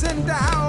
In the house.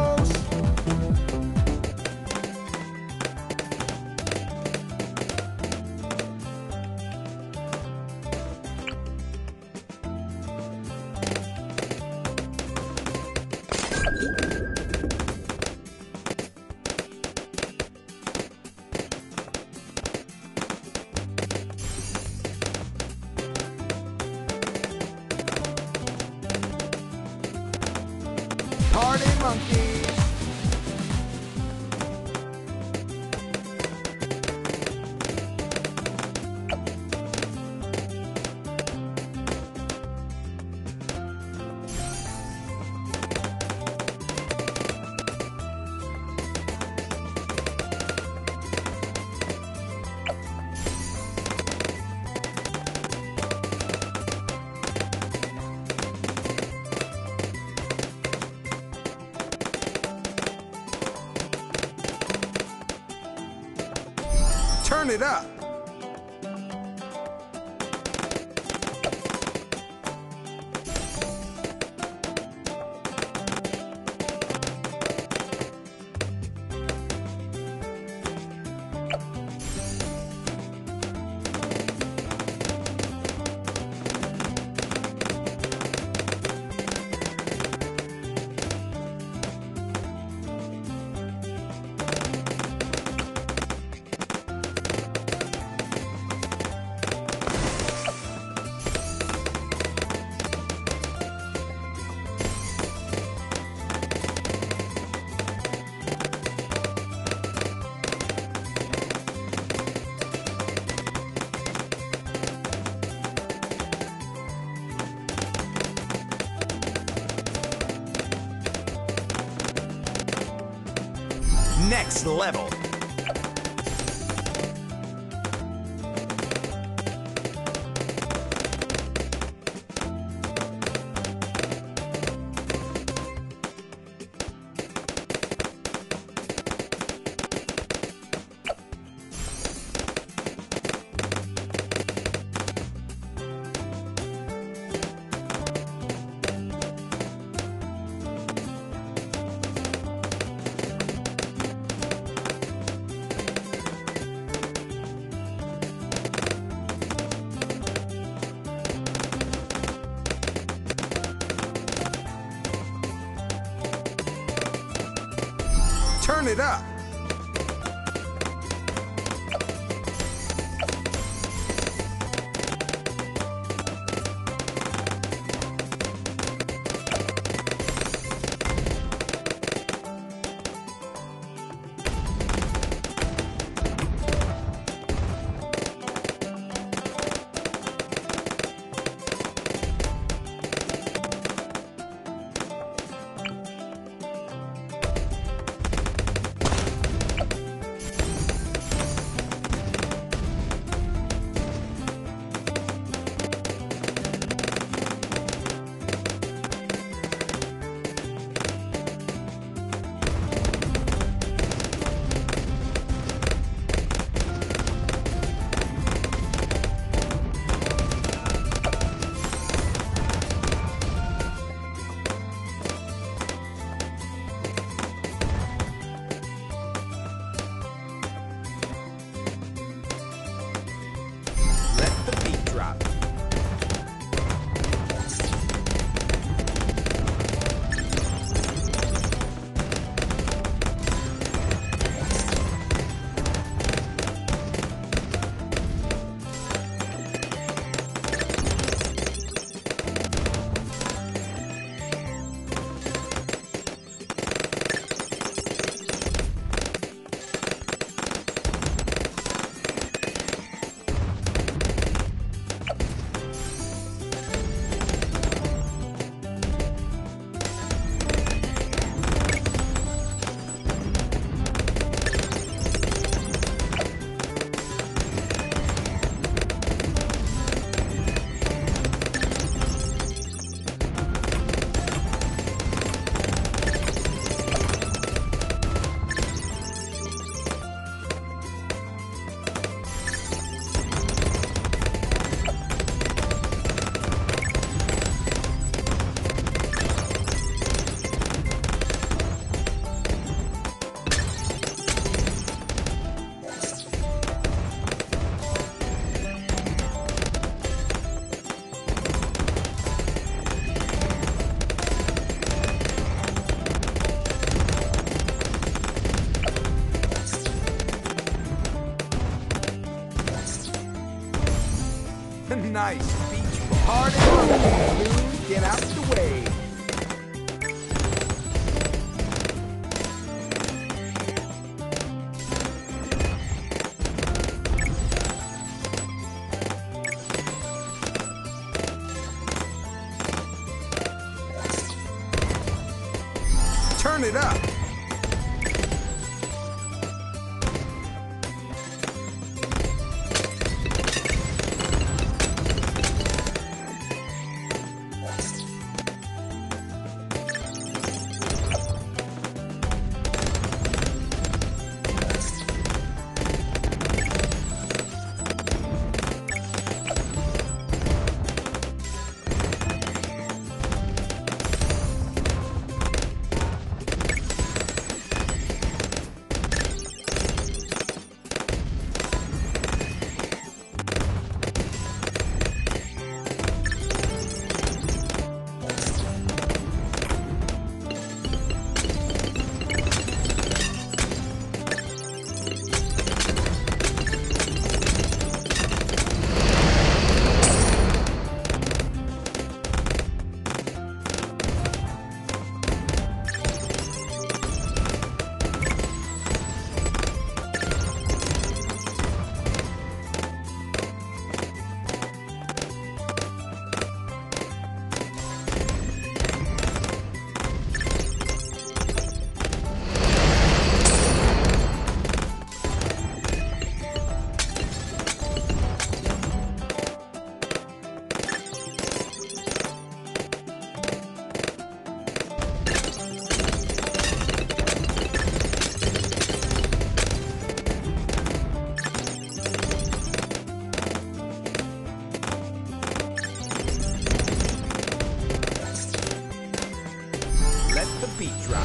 Turn it up. Next level. Turn it up. Nice beach. Party get out of the way. The beat drop.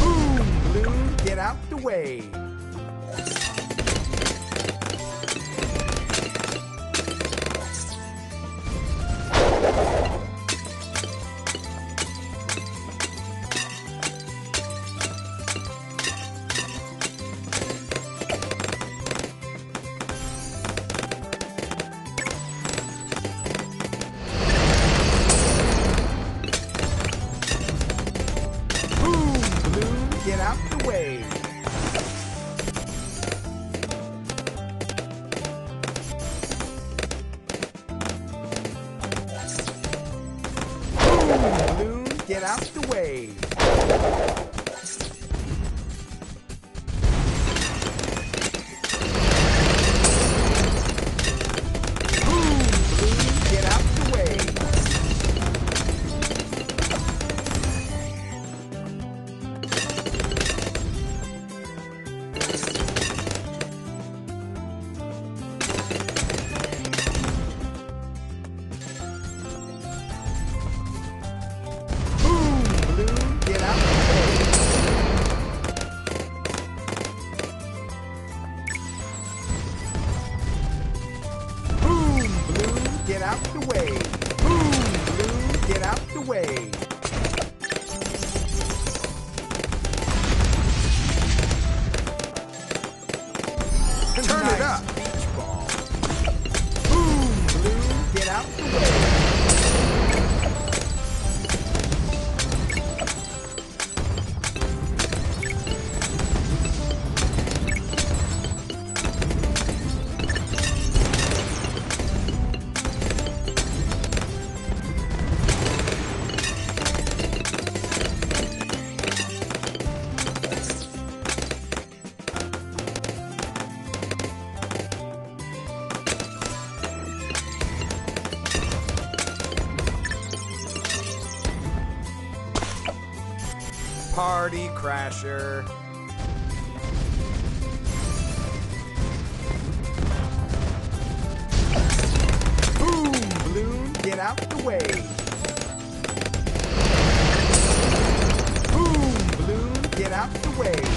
Boom, balloon, get out the way. Party Crasher. Boom, balloon, get out the way. Boom, balloon, get out the way.